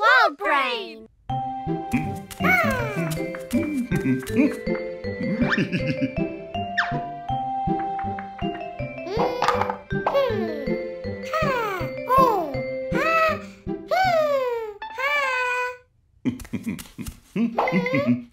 WildBrain!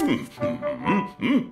Mm-hmm.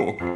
Oh.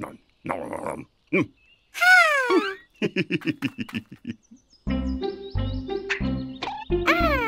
nom, nom, nom. Ah. ah.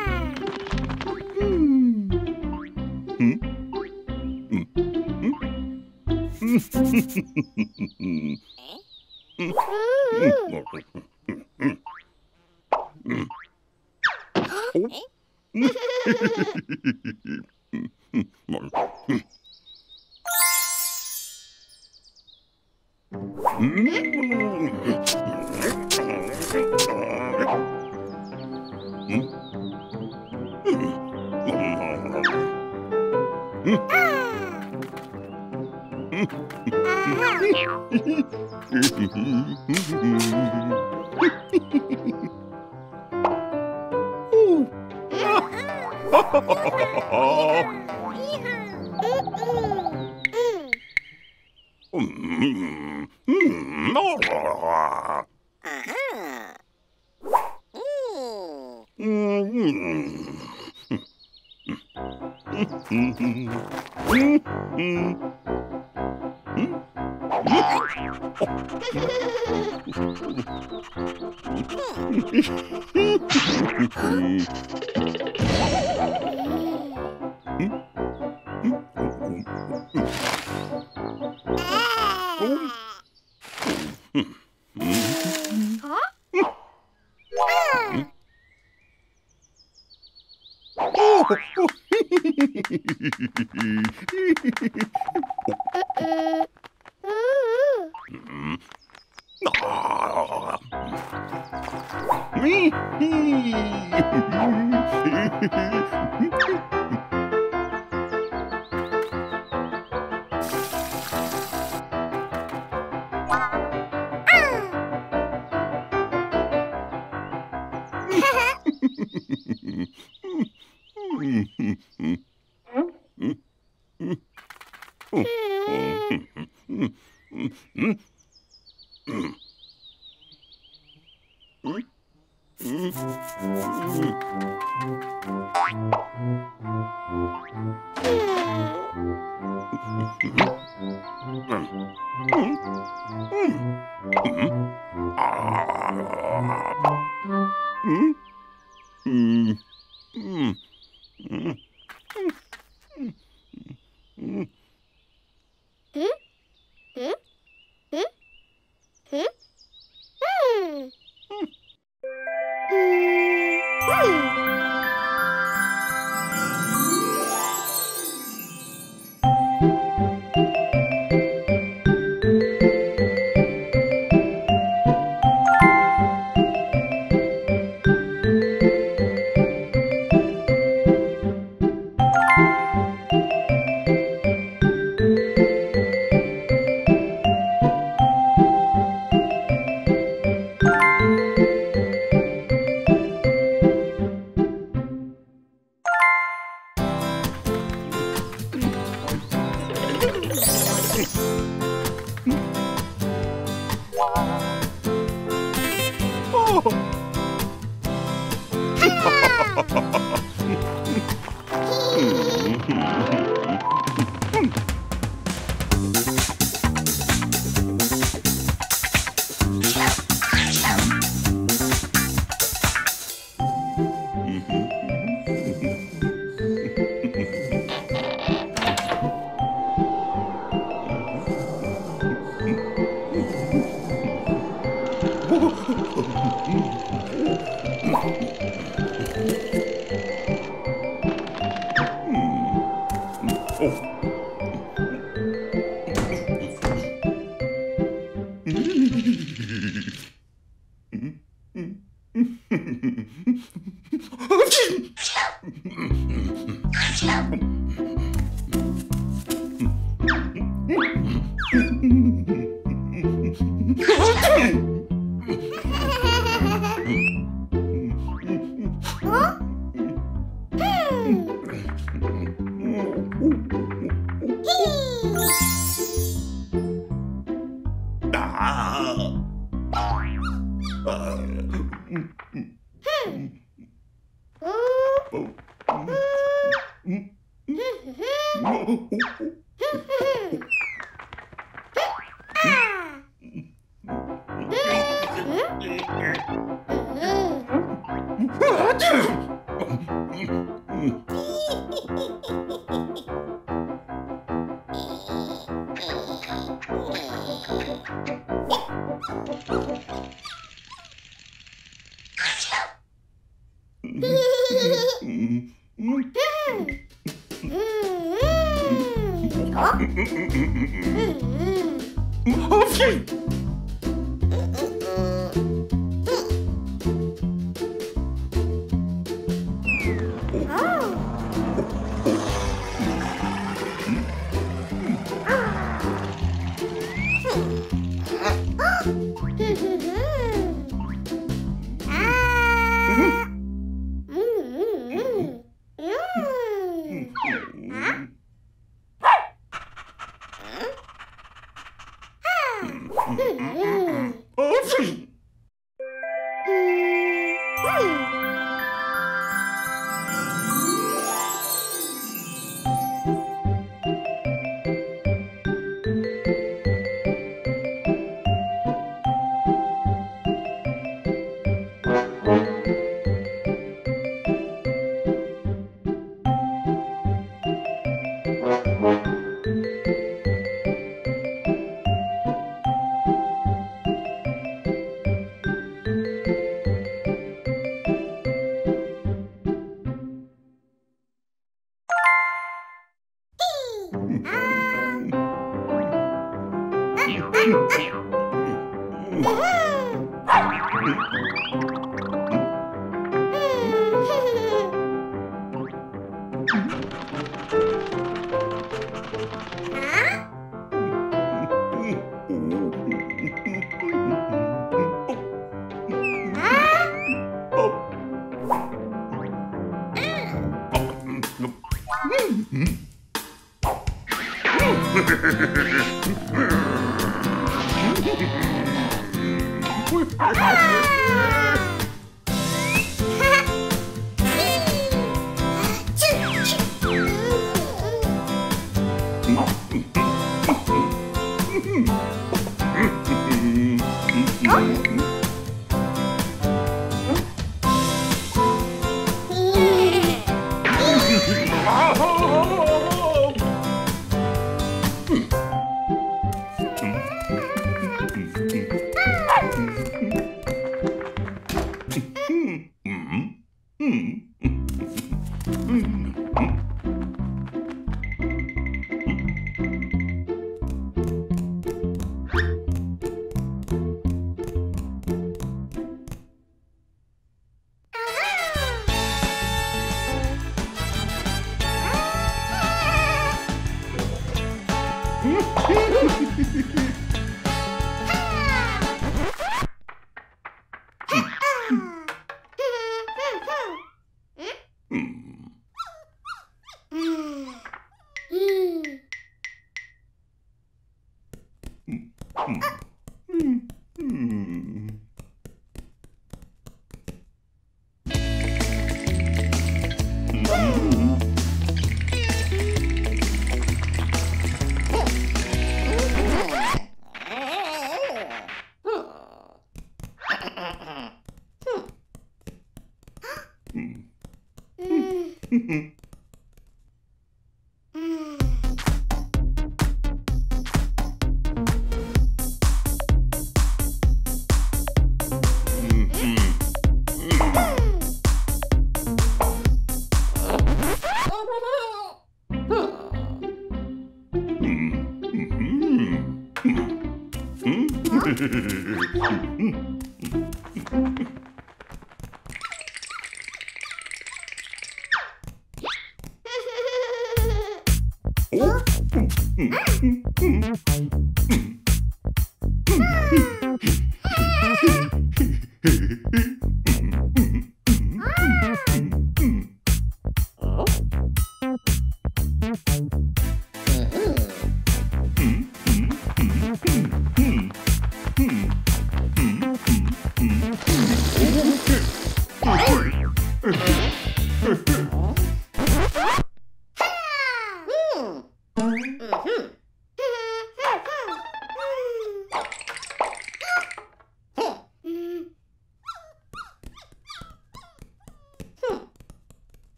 Hehehehe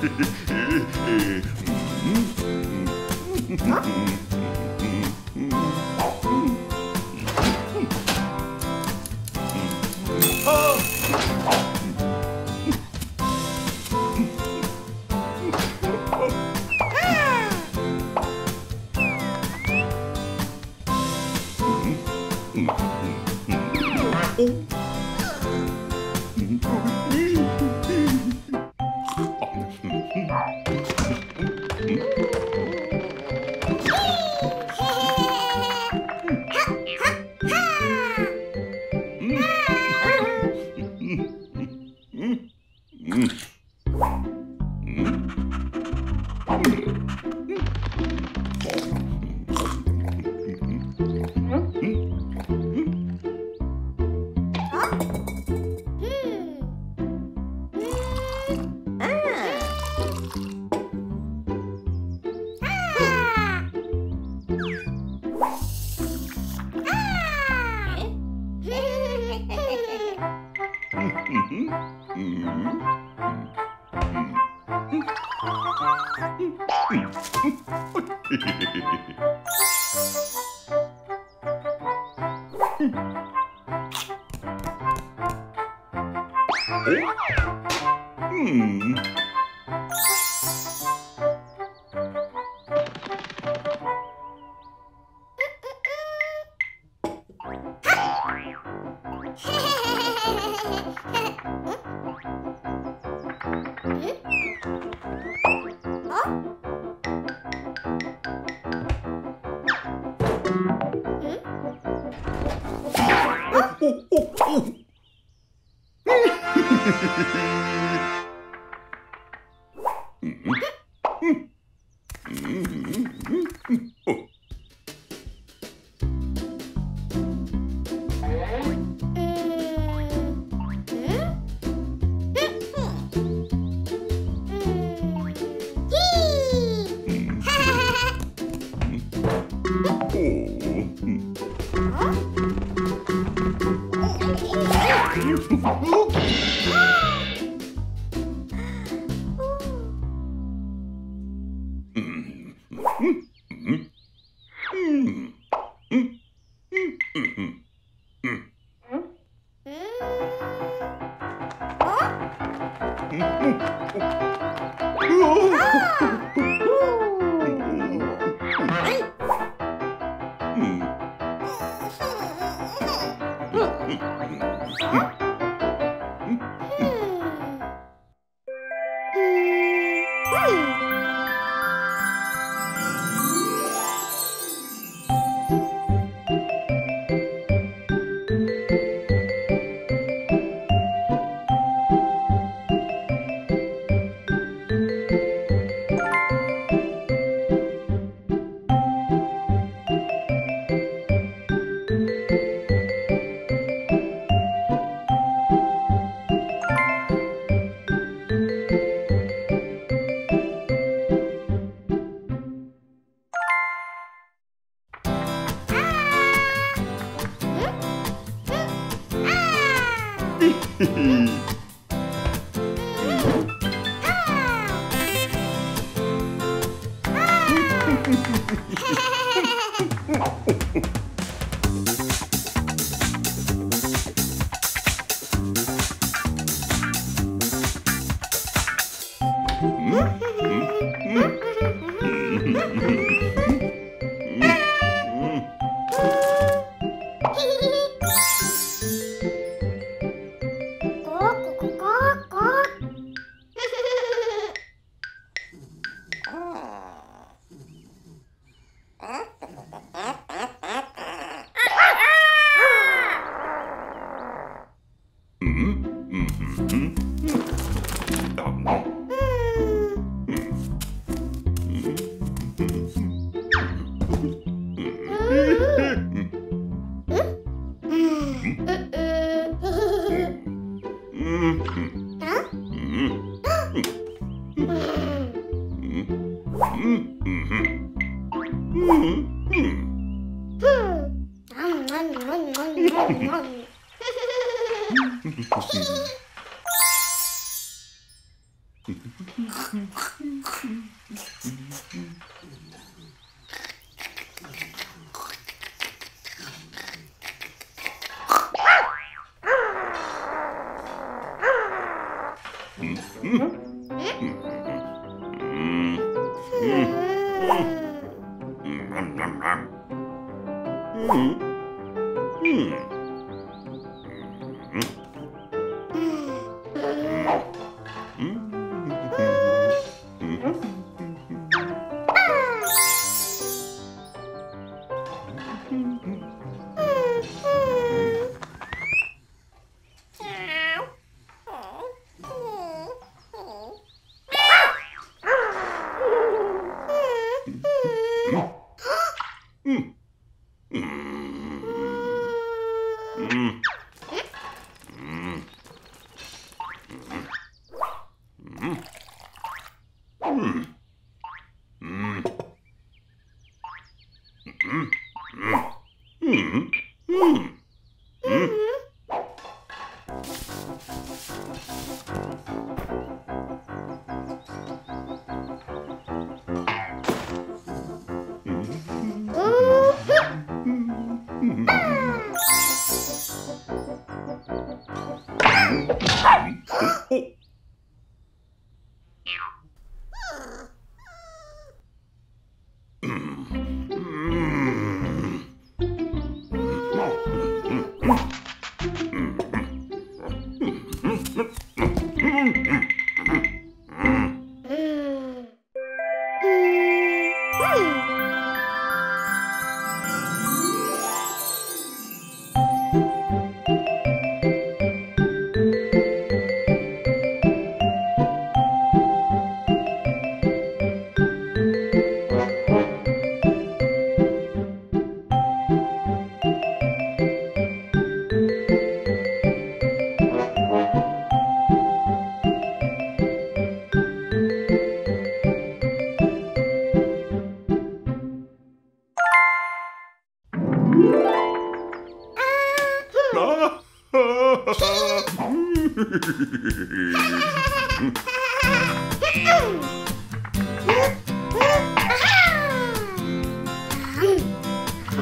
Mm-hmm.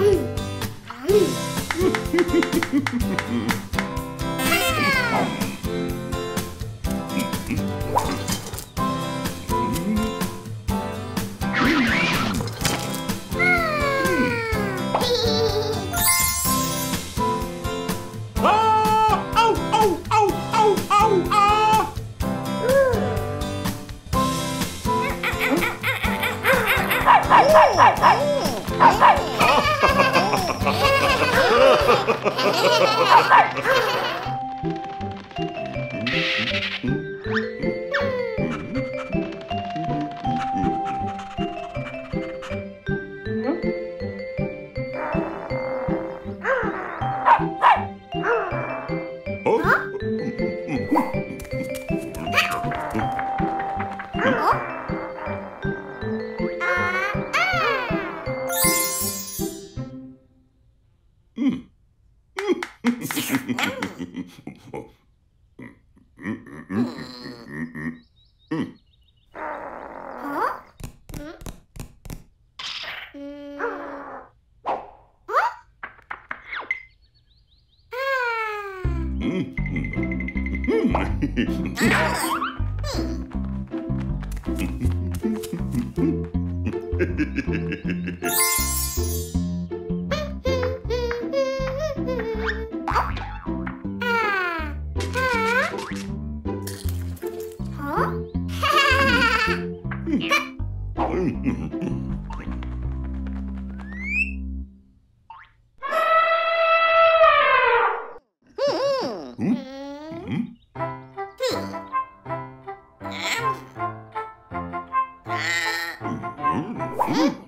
Ow! Ow! Ah! Mm.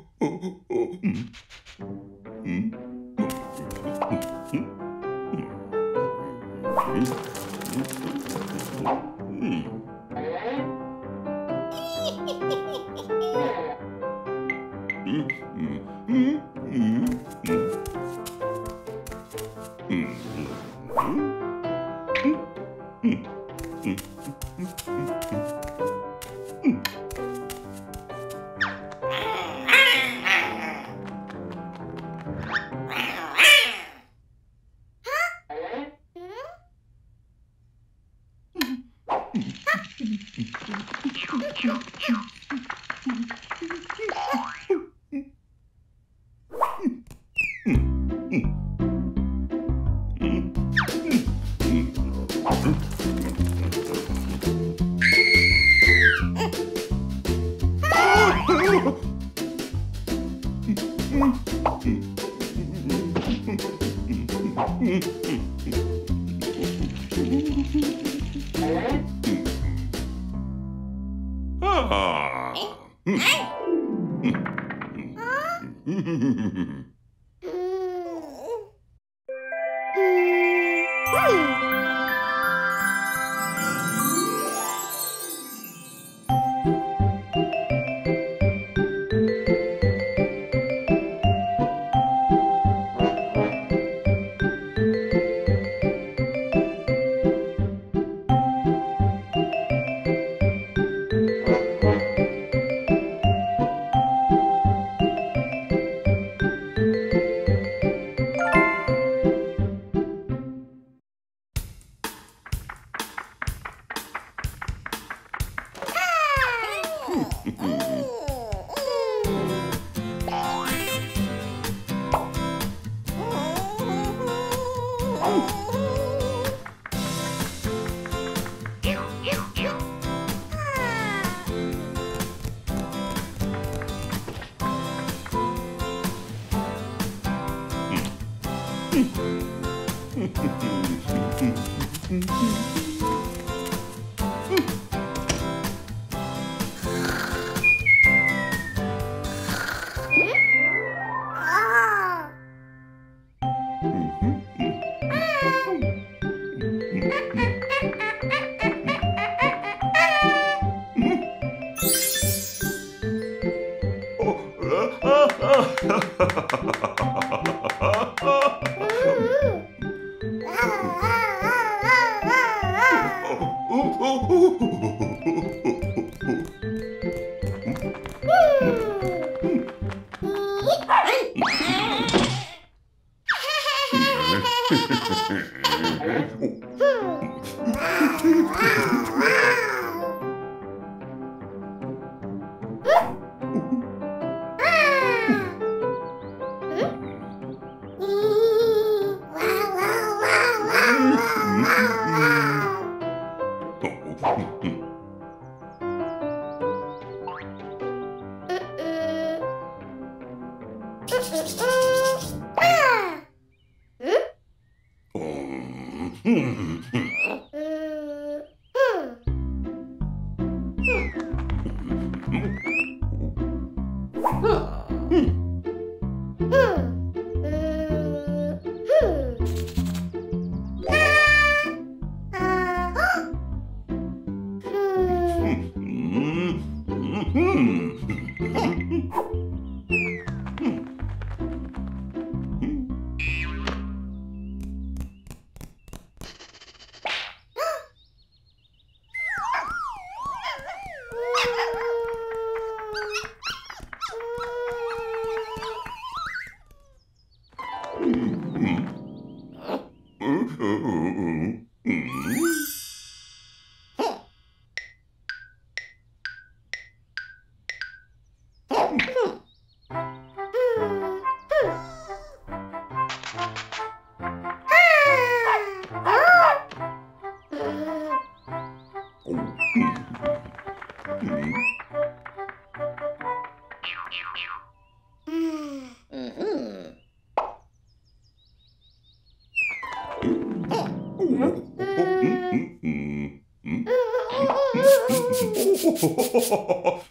ああ。Ah! Oh!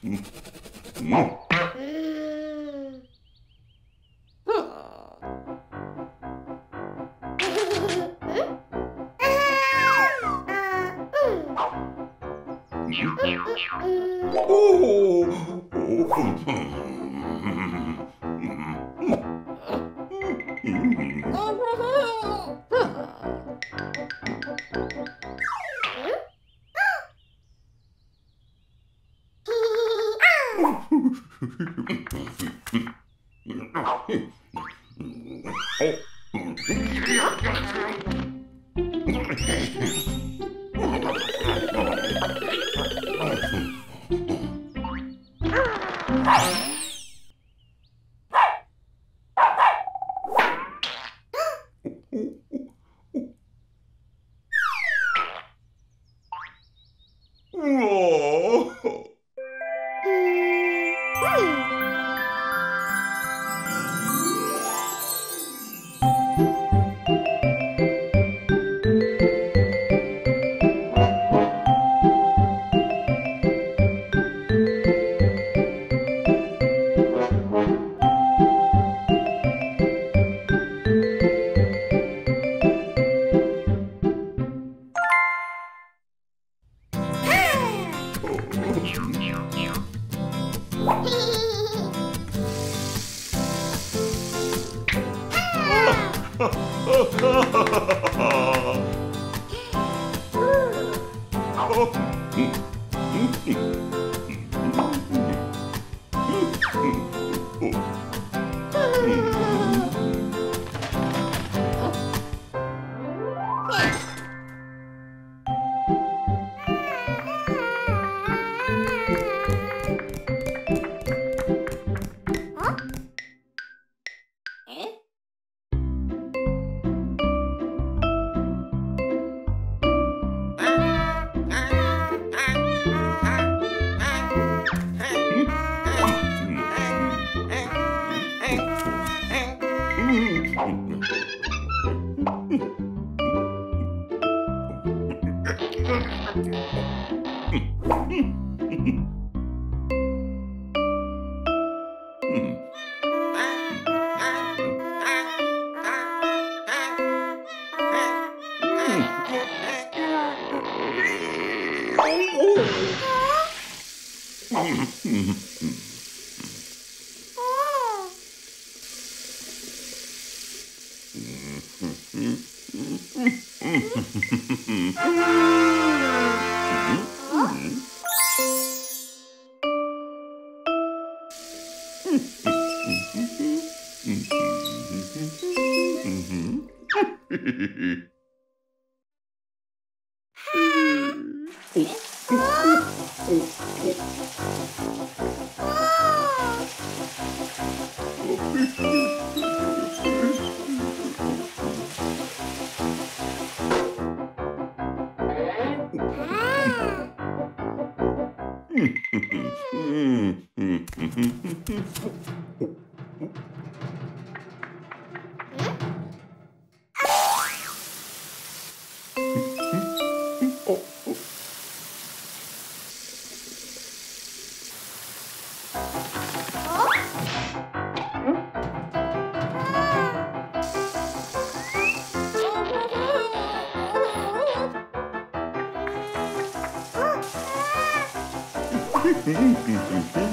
Mm-hmm.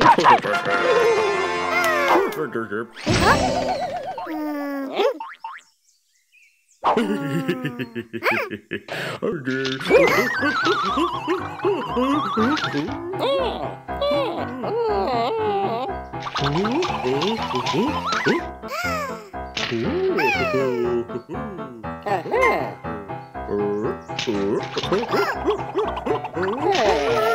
Oh,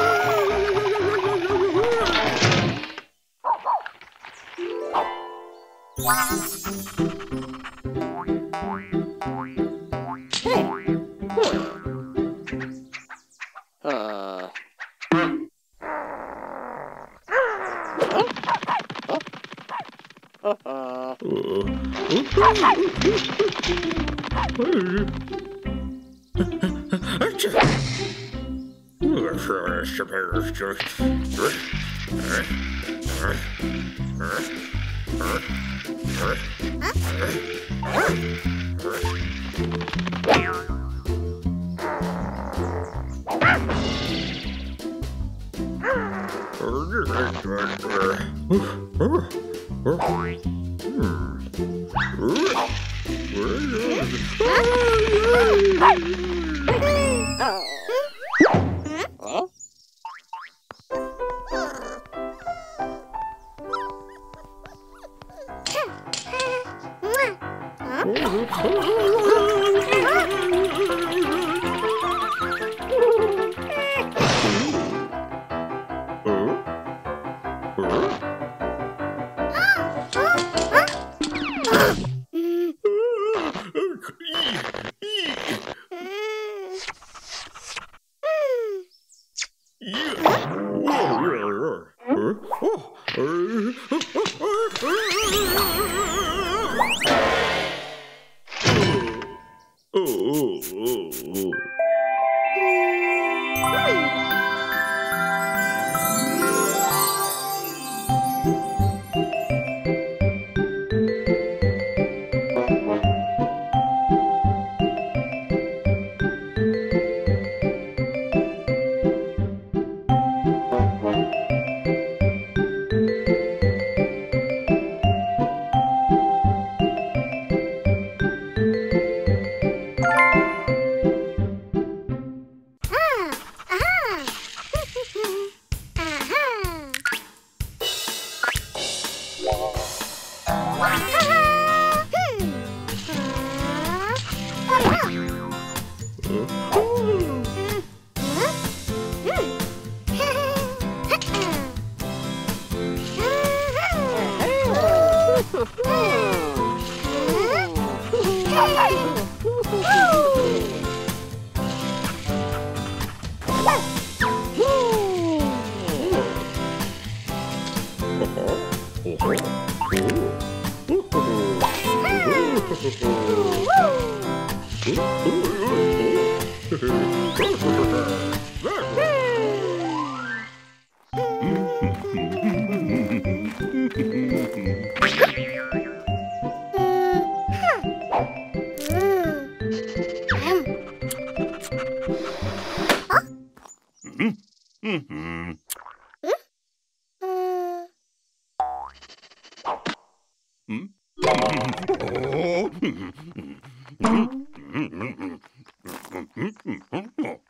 Mm-hmm. mm-hmm. mm-hmm. mm-hmm.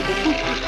Oh,